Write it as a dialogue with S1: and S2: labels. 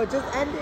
S1: it just ended.